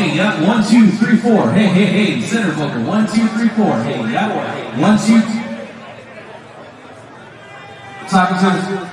Hey, yeah, one, two, three, four. Hey, hey, hey, center vocal, one, two, three, four. Hey, yeah, one, two. Talking to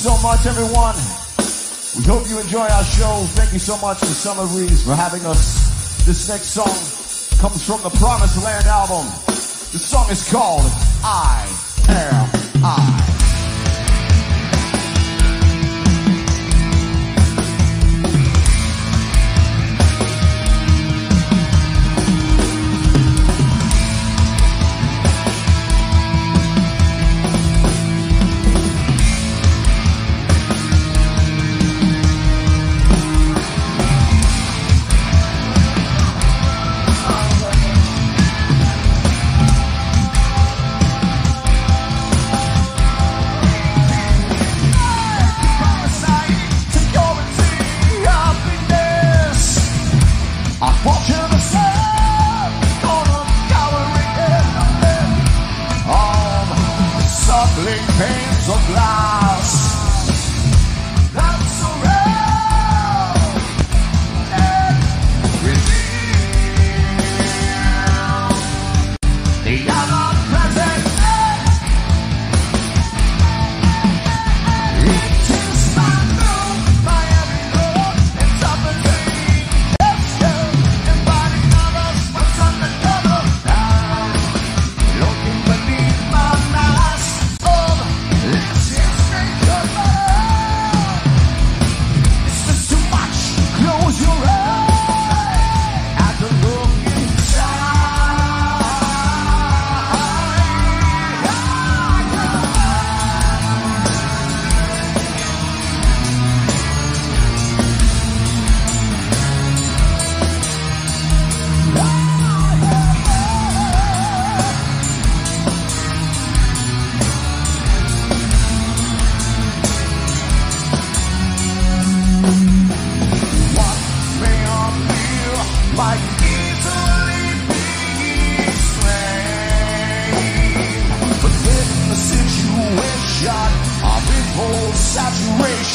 so much, everyone. We hope you enjoy our show. Thank you so much to Summer Breeze for having us. This next song comes from the Promised Land album. The song is called I Am I.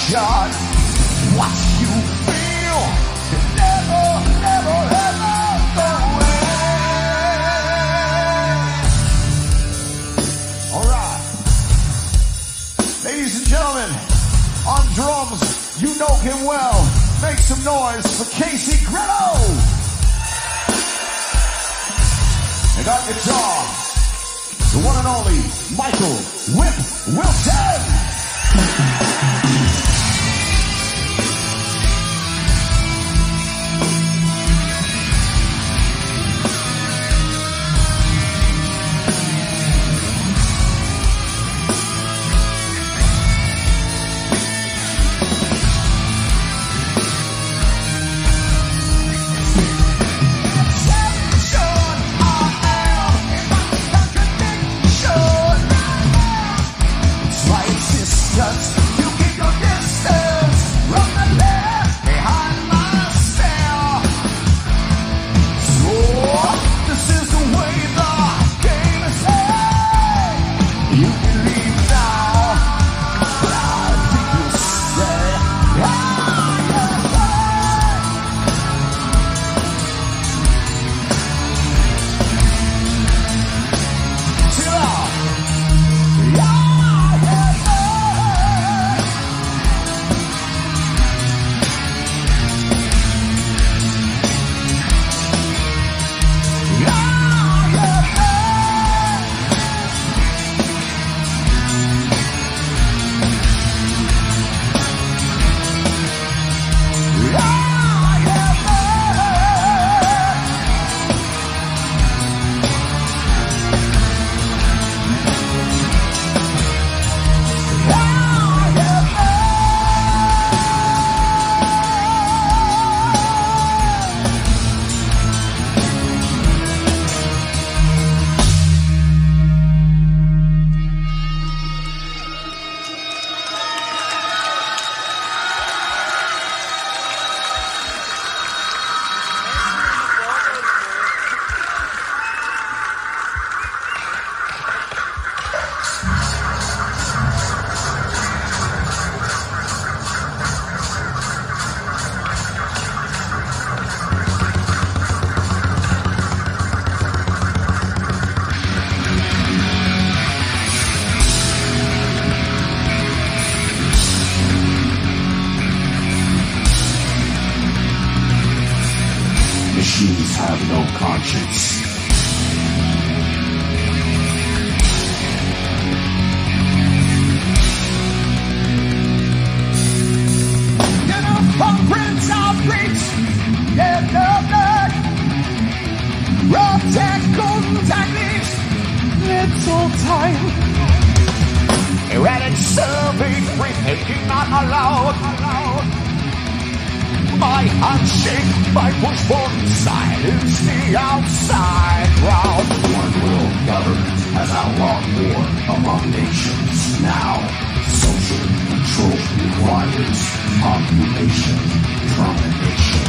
saturation, what you feel can never, never, ever go away. All right. Ladies and gentlemen, on drums, you know him well. Make some noise for Casey Grillo. And on guitar, the one and only Michael Whip Wilton. Free thinking not allowed. My handshake, my push button, silence the outside crowd. One world government has outlawed war among nations. Now, social control requires population domination.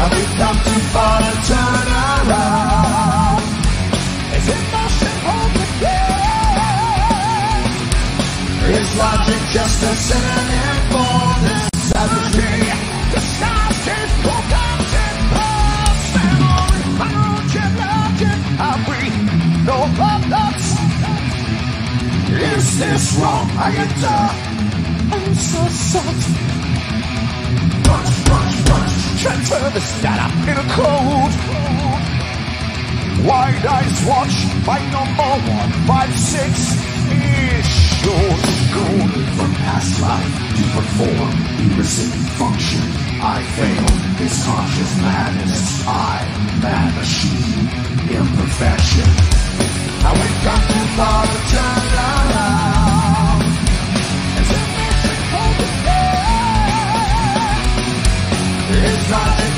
And we've come too far to turn around. Logic just a synonym for this savagery? Disguised in forgotten past memory. Unknown logic, have we no thoughts? Is this wrong? I enter. I'm so soft. Punch, punch, punch. Transfer this data in a code. Wide eyes watch by number one five six Goal from past life to perform illicit function. I failed this conscious madness. I, mad machine, imperfection. Now we've too far to turn around. Is emotion holding back? Is logic just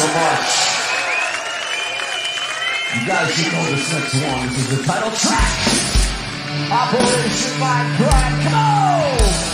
so much. You guys should know this next one. This is the title track. Operation Mindcrime. Come on.